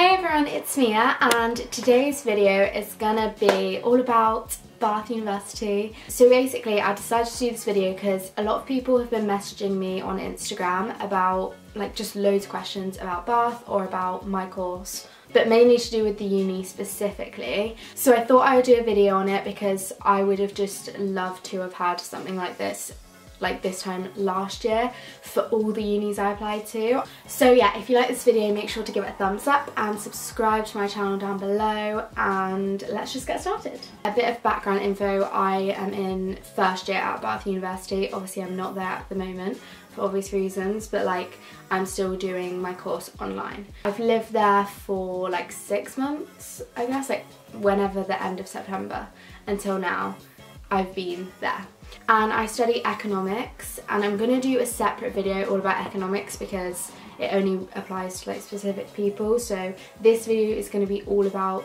Hey everyone, it's Mia and today's video is gonna be all about Bath University. So basically I decided to do this video because a lot of people have been messaging me on Instagram about like just loads of questions about Bath or about my course but mainly to do with the uni specifically. So I thought I would do a video on it because I would have just loved to have had something like this like this time last year for all the unis I applied to. So yeah, if you like this video, make sure to give it a thumbs up and subscribe to my channel down below and let's just get started. A bit of background info, I am in first year at Bath University. Obviously I'm not there at the moment for obvious reasons, but like I'm still doing my course online. I've lived there for like six months, I guess, like whenever the end of September until now, I've been there and I study economics and I'm going to do a separate video all about economics because it only applies to like specific people so this video is going to be all about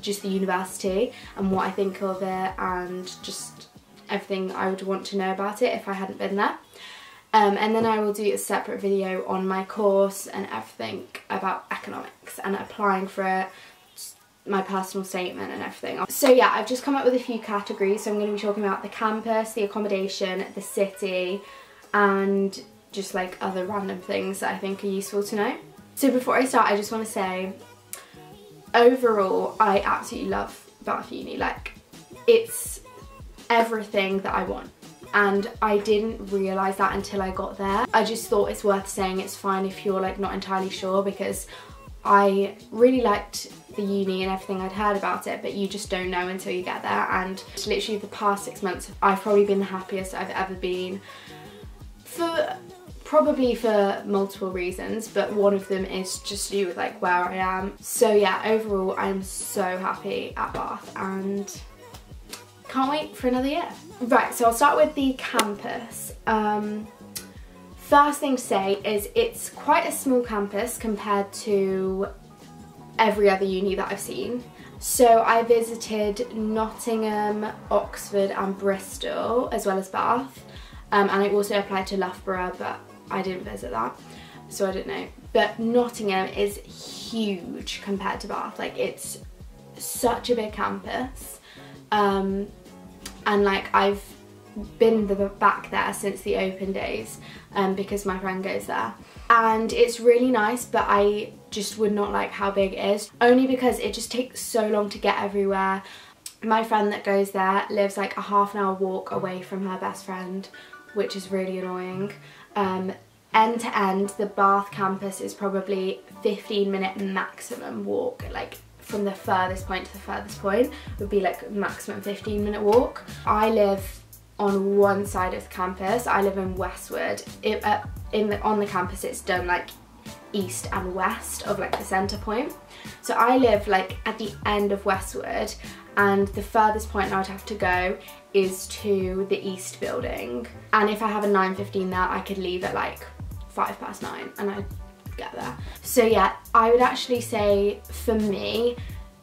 just the university and what I think of it and just everything I would want to know about it if I hadn't been there. Um, and then I will do a separate video on my course and everything about economics and applying for it my personal statement and everything. So yeah, I've just come up with a few categories. So I'm going to be talking about the campus, the accommodation, the city, and just like other random things that I think are useful to know. So before I start, I just want to say, overall, I absolutely love Bath Uni. Like, it's everything that I want and I didn't realise that until I got there. I just thought it's worth saying it's fine if you're like not entirely sure because I really liked the uni and everything I'd heard about it but you just don't know until you get there and literally the past six months I've probably been the happiest I've ever been for probably for multiple reasons but one of them is just to do with like where I am so yeah overall I'm so happy at Bath and can't wait for another year. Right so I'll start with the campus. Um, First thing to say is it's quite a small campus compared to every other uni that I've seen. So I visited Nottingham, Oxford and Bristol as well as Bath um, and I also applied to Loughborough but I didn't visit that so I don't know. But Nottingham is huge compared to Bath like it's such a big campus um, and like I've been the, back there since the open days um, because my friend goes there and it's really nice but I just would not like how big it is only because it just takes so long to get everywhere my friend that goes there lives like a half an hour walk away from her best friend which is really annoying um, end to end the Bath campus is probably 15 minute maximum walk like from the furthest point to the furthest point would be like maximum 15 minute walk. I live on one side of the campus. I live in Westwood. It, uh, in the, on the campus it's done like east and west of like the centre point. So I live like at the end of Westwood and the furthest point I would have to go is to the east building. And if I have a 9.15 there, I could leave at like five past nine and I'd get there. So yeah, I would actually say for me,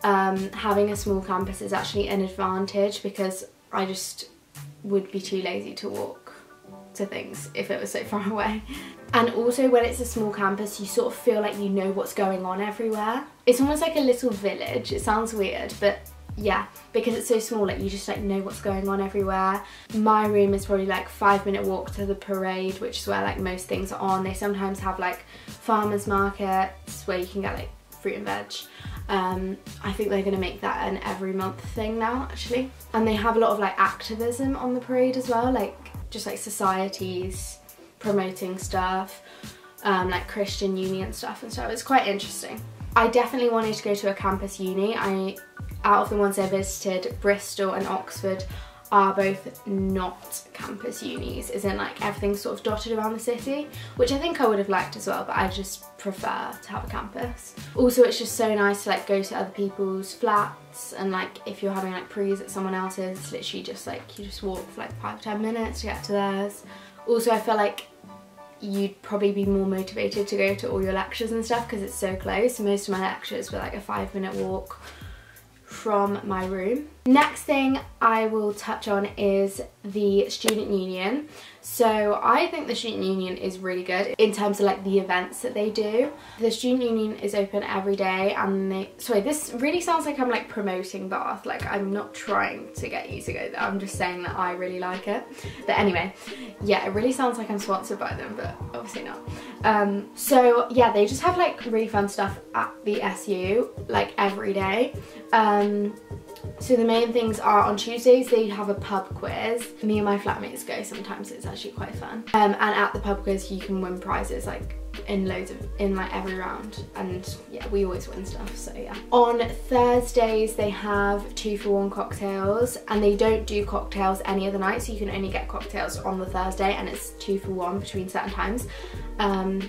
um, having a small campus is actually an advantage because I just would be too lazy to walk to things if it was so far away. And also when it's a small campus, you sort of feel like you know what's going on everywhere. It's almost like a little village. It sounds weird, but yeah, because it's so small, like you just like know what's going on everywhere. My room is probably like five minute walk to the parade, which is where like most things are on. They sometimes have like farmers markets where you can get like fruit and veg. Um, I think they're going to make that an every month thing now actually. And they have a lot of like activism on the parade as well, like just like societies promoting stuff, um, like Christian union stuff and stuff. It's quite interesting. I definitely wanted to go to a campus uni. I, out of the ones I visited, Bristol and Oxford are both not campus unis, as in like everything's sort of dotted around the city, which I think I would have liked as well, but I just prefer to have a campus. Also, it's just so nice to like go to other people's flats and like if you're having like pre's at someone else's, it's literally just like you just walk for like five, ten minutes to get to theirs. Also, I feel like you'd probably be more motivated to go to all your lectures and stuff because it's so close. Most of my lectures were like a five minute walk from my room. Next thing I will touch on is the student union. So I think the student union is really good in terms of like the events that they do. The student union is open every day and they, sorry this really sounds like I'm like promoting Bath, like I'm not trying to get you to go there, I'm just saying that I really like it. But anyway, yeah it really sounds like I'm sponsored by them but obviously not. Um, so yeah they just have like really fun stuff at the SU like every day. Um, so the main things are on Tuesdays they have a pub quiz. Me and my flatmates go sometimes, it's actually quite fun. Um, and at the pub quiz you can win prizes like in loads of, in like every round. And yeah, we always win stuff, so yeah. On Thursdays they have two for one cocktails and they don't do cocktails any other night so you can only get cocktails on the Thursday and it's two for one between certain times. Um,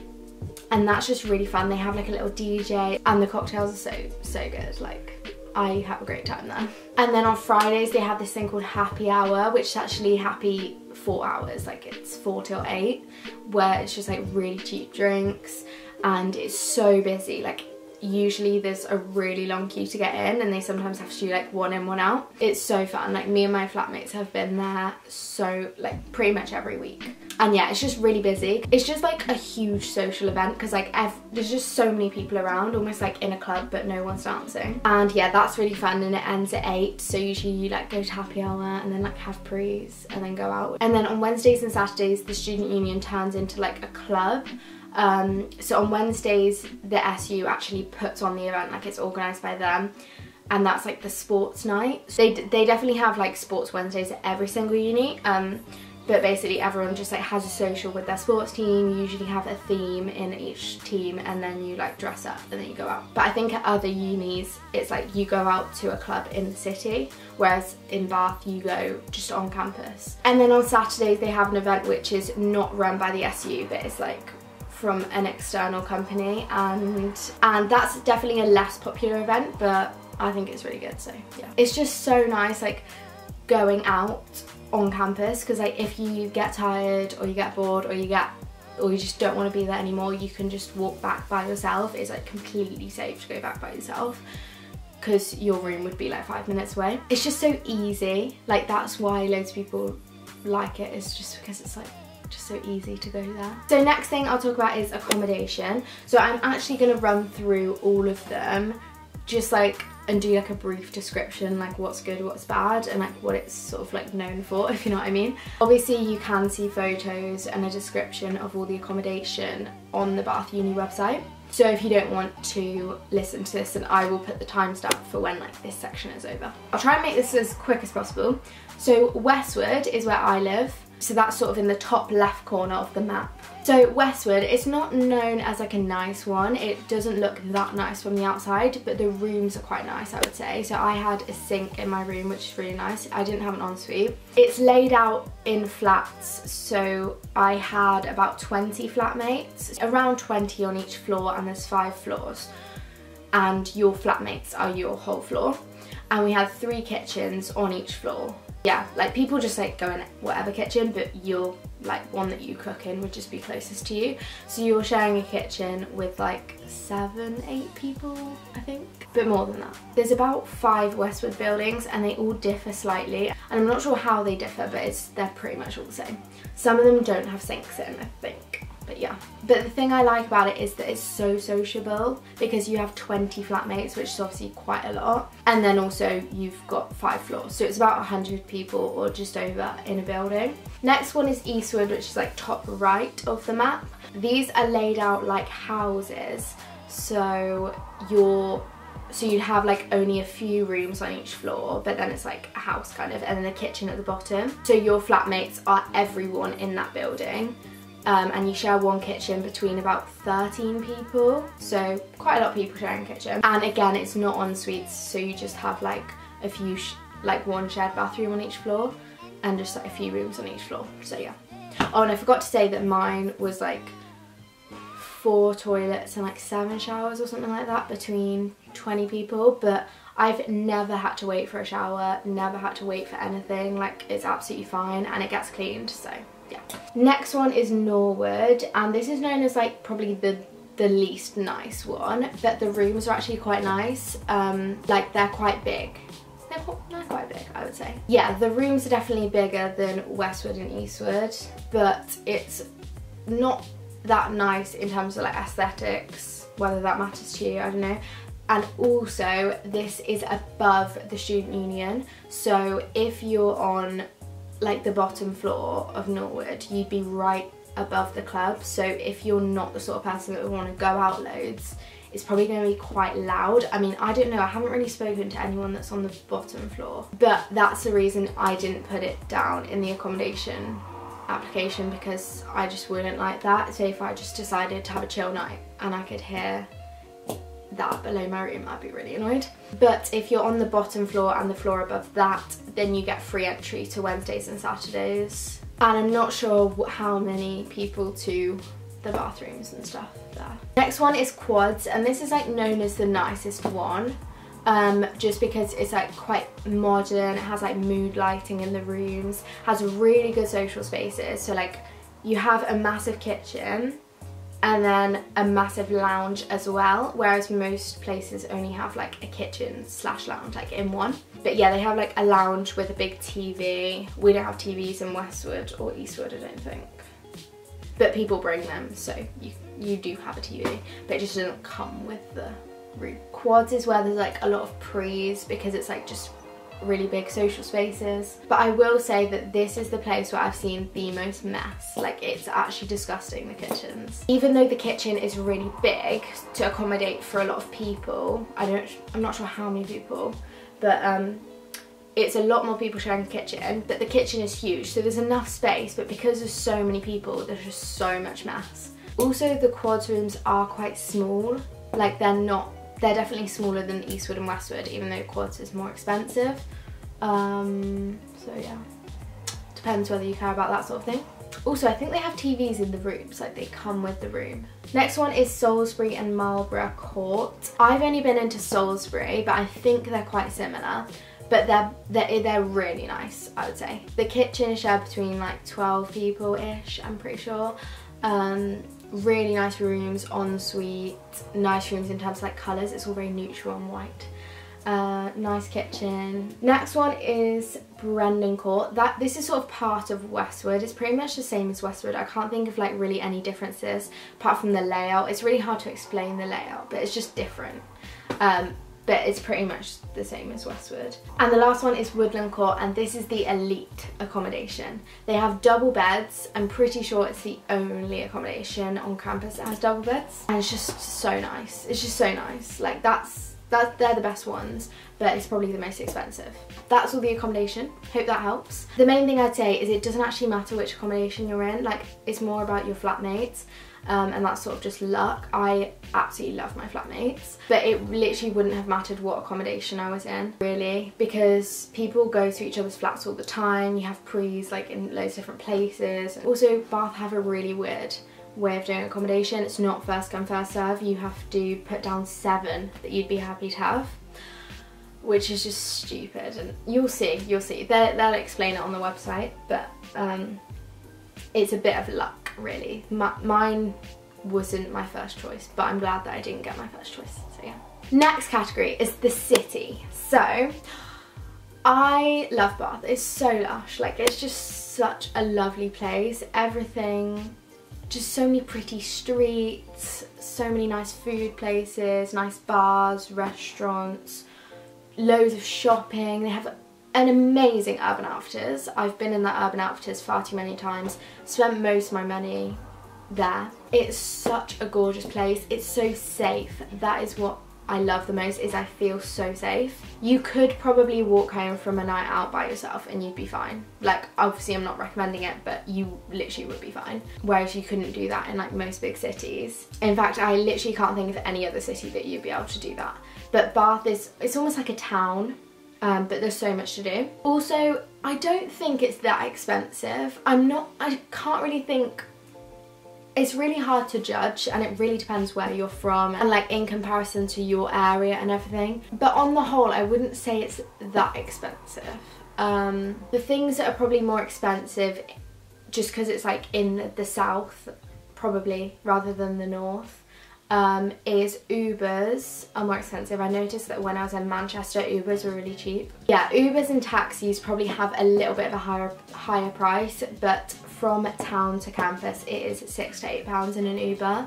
and that's just really fun. They have like a little DJ and the cocktails are so, so good. Like I have a great time there. And then on Fridays they have this thing called happy hour which is actually happy four hours like it's four till eight where it's just like really cheap drinks and it's so busy like usually there's a really long queue to get in and they sometimes have to do like one in one out. It's so fun. Like me and my flatmates have been there so like pretty much every week. And yeah it's just really busy. It's just like a huge social event because like there's just so many people around almost like in a club but no one's dancing. And yeah that's really fun and it ends at 8 so usually you like go to happy hour and then like have prees and then go out. And then on Wednesdays and Saturdays the student union turns into like a club um, so on Wednesdays, the SU actually puts on the event, like it's organised by them. And that's like the sports night. So they, they definitely have like sports Wednesdays at every single uni. Um, but basically everyone just like has a social with their sports team you usually have a theme in each team and then you like dress up and then you go out but I think at other unis it's like you go out to a club in the city whereas in Bath you go just on campus and then on Saturdays they have an event which is not run by the SU but it's like from an external company and and that's definitely a less popular event but I think it's really good so yeah. It's just so nice like going out on campus because like if you get tired or you get bored or you get or you just don't want to be there anymore you can just walk back by yourself. It's like completely safe to go back by yourself because your room would be like five minutes away. It's just so easy like that's why loads of people like it, it is just because it's like just so easy to go there. So next thing I'll talk about is accommodation. So I'm actually going to run through all of them just like and do like a brief description like what's good what's bad and like what it's sort of like known for if you know what I mean. Obviously you can see photos and a description of all the accommodation on the Bath Uni website. So if you don't want to listen to this then I will put the timestamp for when like this section is over. I'll try and make this as quick as possible. So Westwood is where I live so that's sort of in the top left corner of the map. So Westwood, it's not known as like a nice one. It doesn't look that nice from the outside, but the rooms are quite nice, I would say. So I had a sink in my room, which is really nice. I didn't have an ensuite. It's laid out in flats, so I had about 20 flatmates, around 20 on each floor, and there's five floors. And your flatmates are your whole floor. And we had three kitchens on each floor yeah, like people just like go in whatever kitchen, but you're like one that you cook in would just be closest to you. So you're sharing a kitchen with like seven, eight people, I think. Bit more than that. There's about five Westwood buildings and they all differ slightly. And I'm not sure how they differ, but it's they're pretty much all the same. Some of them don't have sinks in, I think but yeah. But the thing I like about it is that it's so sociable because you have 20 flatmates, which is obviously quite a lot. And then also you've got five floors. So it's about 100 people or just over in a building. Next one is Eastwood, which is like top right of the map. These are laid out like houses. So you're so you'd have like only a few rooms on each floor but then it's like a house kind of and then a kitchen at the bottom so your flatmates are everyone in that building um, and you share one kitchen between about 13 people. So quite a lot of people sharing kitchen. And again it's not en suites so you just have like a few like one shared bathroom on each floor and just like a few rooms on each floor. So yeah. Oh and I forgot to say that mine was like four toilets and like seven showers or something like that between 20 people but I've never had to wait for a shower, never had to wait for anything, like it's absolutely fine and it gets cleaned so yeah. Next one is Norwood and this is known as like probably the the least nice one, but the rooms are actually quite nice. Um, like they're quite big. They're, they're quite big, I would say. Yeah, the rooms are definitely bigger than Westwood and Eastwood, but it's not that nice in terms of like aesthetics, whether that matters to you, I don't know. And also, this is above the student union, so if you're on like the bottom floor of Norwood, you'd be right above the club. So if you're not the sort of person that would want to go out loads, it's probably going to be quite loud. I mean, I don't know, I haven't really spoken to anyone that's on the bottom floor, but that's the reason I didn't put it down in the accommodation application because I just wouldn't like that. So if I just decided to have a chill night and I could hear that below my room, I'd be really annoyed. But if you're on the bottom floor and the floor above that, then you get free entry to Wednesdays and Saturdays. And I'm not sure how many people to the bathrooms and stuff there. Next one is quads and this is like known as the nicest one. Um, just because it's like quite modern, it has like mood lighting in the rooms, has really good social spaces. So like you have a massive kitchen and then a massive lounge as well whereas most places only have like a kitchen slash lounge like in one. But yeah they have like a lounge with a big TV we don't have TVs in Westwood or Eastwood I don't think. But people bring them so you you do have a TV but it just doesn't come with the room. Quads is where there's like a lot of prees because it's like just really big social spaces. But I will say that this is the place where I've seen the most mess. Like it's actually disgusting, the kitchens. Even though the kitchen is really big to accommodate for a lot of people, I don't, I'm not sure how many people, but um, it's a lot more people sharing the kitchen, but the kitchen is huge, so there's enough space, but because there's so many people, there's just so much mess. Also, the quads rooms are quite small, like they're not they're definitely smaller than Eastwood and Westwood, even though Quads is more expensive. Um, so yeah, depends whether you care about that sort of thing. Also, I think they have TVs in the rooms, like they come with the room. Next one is Solsbury and Marlborough Court. I've only been into Solsbury, but I think they're quite similar. But they're, they're, they're really nice, I would say. The kitchen is shared between like 12 people-ish, I'm pretty sure. Um, really nice rooms, ensuite, nice rooms in terms of like colours, it's all very neutral and white. Uh, nice kitchen. Next one is Brendon Court. That This is sort of part of Westwood. It's pretty much the same as Westwood. I can't think of like really any differences apart from the layout. It's really hard to explain the layout, but it's just different. Um, but it's pretty much the same as Westwood. And the last one is Woodland Court and this is the elite accommodation. They have double beds. I'm pretty sure it's the only accommodation on campus that has double beds. And it's just so nice. It's just so nice. Like that's that, they're the best ones, but it's probably the most expensive. That's all the accommodation. Hope that helps. The main thing I'd say is it doesn't actually matter which accommodation you're in. Like, it's more about your flatmates um, and that's sort of just luck. I absolutely love my flatmates, but it literally wouldn't have mattered what accommodation I was in, really, because people go to each other's flats all the time. You have prees like in loads of different places. Also, Bath have a really weird way of doing accommodation. It's not first come first serve. You have to put down seven that you'd be happy to have which is just stupid and you'll see you'll see they'll, they'll explain it on the website but um, it's a bit of luck really. mine wasn't my first choice, but I'm glad that I didn't get my first choice, so yeah. Next category is the city. So, I love Bath. It's so lush. Like, it's just such a lovely place. Everything, just so many pretty streets, so many nice food places, nice bars, restaurants, loads of shopping. They have an amazing Urban Outfitters. I've been in that Urban Outfitters far too many times, spent most of my money there. It's such a gorgeous place. It's so safe. That is what I love the most is I feel so safe. You could probably walk home from a night out by yourself and you'd be fine. Like obviously I'm not recommending it but you literally would be fine. Whereas you couldn't do that in like most big cities. In fact I literally can't think of any other city that you'd be able to do that. But Bath is, it's almost like a town um, but there's so much to do. Also, I don't think it's that expensive. I'm not, I can't really think, it's really hard to judge and it really depends where you're from and like in comparison to your area and everything. But on the whole, I wouldn't say it's that expensive. Um, the things that are probably more expensive just because it's like in the south probably rather than the north um, is Ubers are more expensive. I noticed that when I was in Manchester, Ubers were really cheap. Yeah, Ubers and taxis probably have a little bit of a higher higher price, but from town to campus, it is six to eight pounds in an Uber.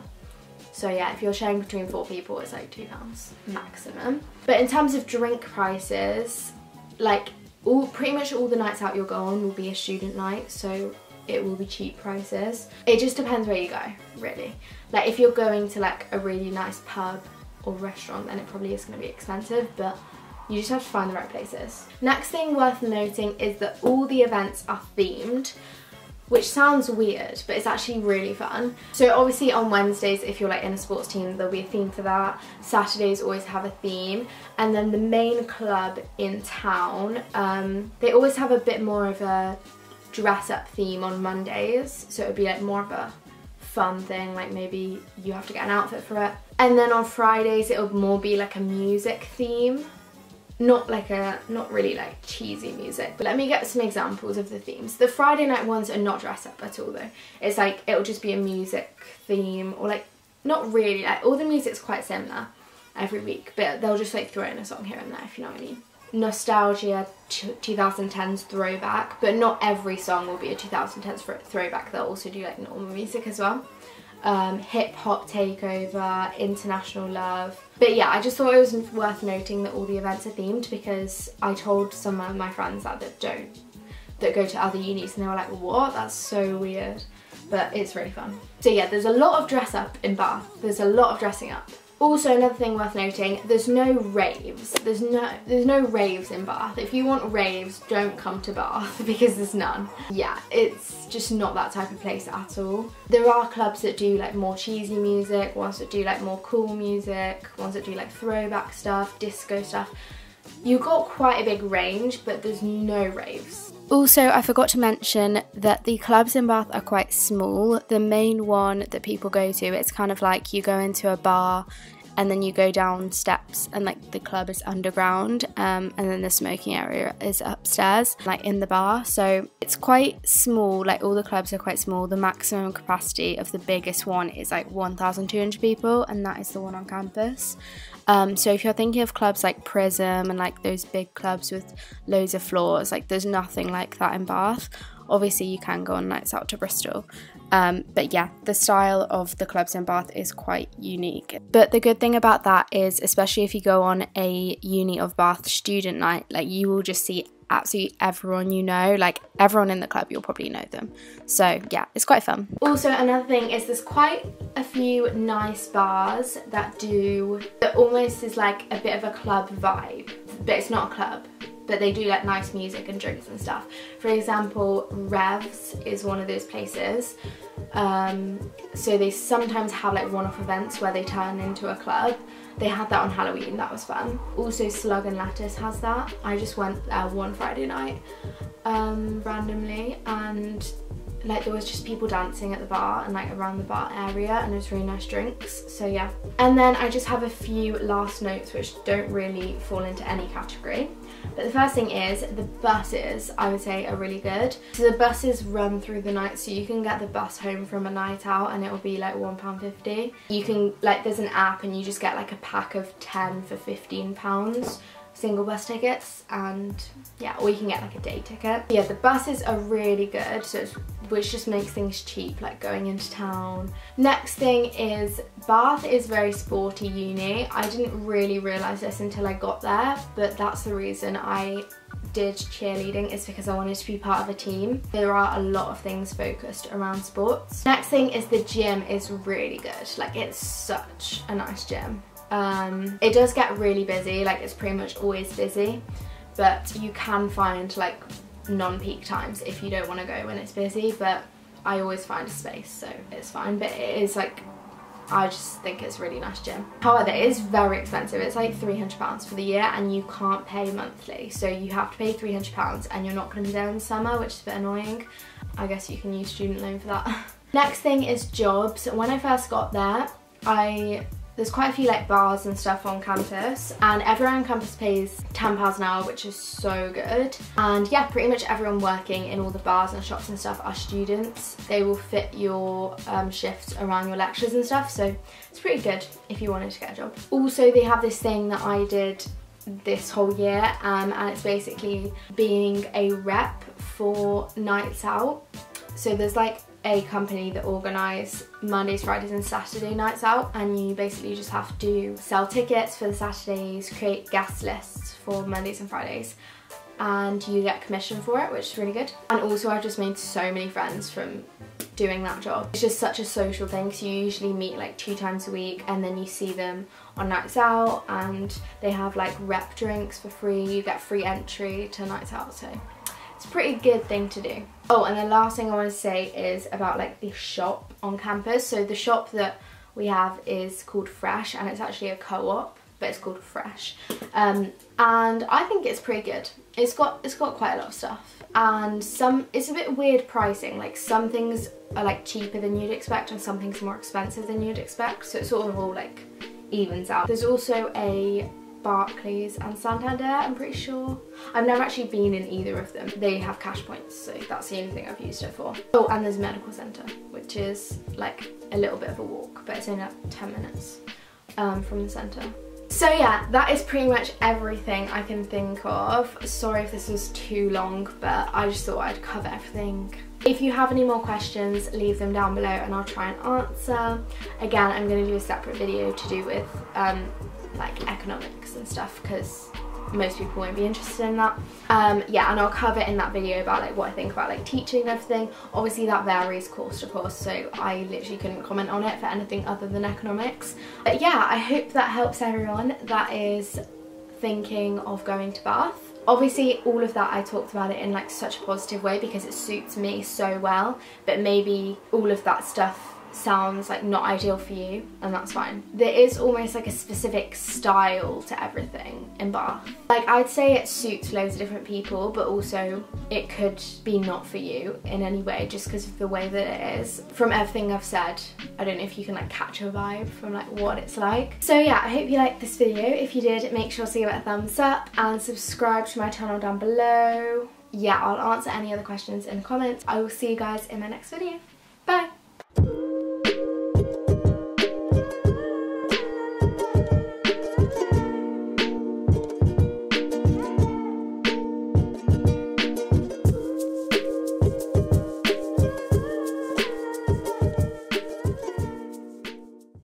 So yeah, if you're sharing between four people, it's like two pounds maximum. But in terms of drink prices, like all pretty much all the nights out you'll go on will be a student night, so it will be cheap prices. It just depends where you go, really. Like if you're going to like a really nice pub or restaurant, then it probably is going to be expensive, but you just have to find the right places. Next thing worth noting is that all the events are themed which sounds weird, but it's actually really fun. So obviously on Wednesdays, if you're like in a sports team, there'll be a theme for that. Saturdays always have a theme. And then the main club in town, um, they always have a bit more of a dress up theme on Mondays. So it would be like more of a fun thing, like maybe you have to get an outfit for it. And then on Fridays, it'll more be like a music theme not like a not really like cheesy music but let me get some examples of the themes the friday night ones are not dress up at all though it's like it'll just be a music theme or like not really like all the music's quite similar every week but they'll just like throw in a song here and there if you know what i mean nostalgia 2010s throwback but not every song will be a 2010s throwback they'll also do like normal music as well um, hip hop takeover, international love. But yeah, I just thought it was worth noting that all the events are themed because I told some of my friends that, that don't, that go to other unis and they were like, what? That's so weird. But it's really fun. So yeah, there's a lot of dress up in Bath. There's a lot of dressing up. Also, another thing worth noting, there's no raves. There's no there's no raves in Bath. If you want raves, don't come to Bath because there's none. Yeah, it's just not that type of place at all. There are clubs that do like more cheesy music, ones that do like more cool music, ones that do like throwback stuff, disco stuff. You've got quite a big range, but there's no raves. Also, I forgot to mention that the clubs in Bath are quite small. The main one that people go to, it's kind of like you go into a bar and then you go down steps and like the club is underground um, and then the smoking area is upstairs like in the bar. So it's quite small like all the clubs are quite small. The maximum capacity of the biggest one is like 1200 people and that is the one on campus um, so if you're thinking of clubs like Prism and like those big clubs with loads of floors like there's nothing like that in Bath. Obviously you can go on nights out to Bristol um, but yeah, the style of the clubs in Bath is quite unique. But the good thing about that is, especially if you go on a Uni of Bath student night, like you will just see absolutely everyone you know like everyone in the club you'll probably know them. So yeah it's quite fun. Also another thing is there's quite a few nice bars that do that almost is like a bit of a club vibe but it's not a club but they do like nice music and drinks and stuff. For example, Revs is one of those places. Um, so they sometimes have like one-off events where they turn into a club. They had that on Halloween, that was fun. Also Slug and Lettuce has that. I just went there one Friday night um, randomly and like there was just people dancing at the bar and like around the bar area and it was really nice drinks so yeah and then I just have a few last notes which don't really fall into any category but the first thing is the buses I would say are really good. So the buses run through the night so you can get the bus home from a night out and it will be like £1.50 you can like there's an app and you just get like a pack of 10 for 15 pounds single bus tickets and yeah or you can get like a day ticket. Yeah the buses are really good so which just makes things cheap like going into town next thing is Bath is very sporty uni I didn't really realize this until I got there but that's the reason I did cheerleading is because I wanted to be part of a team. There are a lot of things focused around sports. Next thing is the gym is really good. Like it's such a nice gym. Um, it does get really busy, like it's pretty much always busy, but you can find like non-peak times if you don't want to go when it's busy, but I always find a space, so it's fine. But it is like, I just think it's a really nice gym. However, it is very expensive. It's like £300 for the year and you can't pay monthly. So you have to pay £300 and you're not going to be there in summer, which is a bit annoying. I guess you can use student loan for that. Next thing is jobs. When I first got there, I there's quite a few like bars and stuff on campus and everyone on campus pays £10 an hour which is so good. And yeah pretty much everyone working in all the bars and shops and stuff are students. They will fit your um, shifts around your lectures and stuff so it's pretty good if you wanted to get a job. Also they have this thing that I did this whole year um, and it's basically being a rep for nights out. So there's like a company that organise Mondays, Fridays and Saturday nights out and you basically just have to sell tickets for the Saturdays, create guest lists for Mondays and Fridays and you get commission for it which is really good. And also I've just made so many friends from doing that job. It's just such a social thing because you usually meet like two times a week and then you see them on nights out and they have like rep drinks for free, you get free entry to nights out so it's a pretty good thing to do. Oh, and the last thing I want to say is about like the shop on campus. So the shop that we have is called Fresh and it's actually a co-op but it's called Fresh. Um, and I think it's pretty good. It's got it's got quite a lot of stuff and some it's a bit weird pricing like some things are like cheaper than you'd expect and some things more expensive than you'd expect so it sort of all like evens out. There's also a Barclays and Santander, I'm pretty sure. I've never actually been in either of them. They have cash points, so that's the only thing I've used it for. Oh, and there's a medical centre, which is like a little bit of a walk, but it's only like 10 minutes um, from the centre. So yeah, that is pretty much everything I can think of. Sorry if this was too long, but I just thought I'd cover everything. If you have any more questions, leave them down below and I'll try and answer. Again, I'm going to do a separate video to do with um, like economics and stuff because most people won't be interested in that. Um, yeah, and I'll cover in that video about like what I think about like teaching and everything. Obviously that varies course to course, so I literally couldn't comment on it for anything other than economics. But yeah, I hope that helps everyone that is thinking of going to Bath. Obviously all of that I talked about it in like such a positive way because it suits me so well, but maybe all of that stuff sounds like not ideal for you and that's fine. There is almost like a specific style to everything in Bath. Like I'd say it suits loads of different people but also it could be not for you in any way just because of the way that it is. From everything I've said, I don't know if you can like catch a vibe from like what it's like. So yeah, I hope you liked this video. If you did, make sure to give it a thumbs up and subscribe to my channel down below. Yeah, I'll answer any other questions in the comments. I will see you guys in my next video. Bye!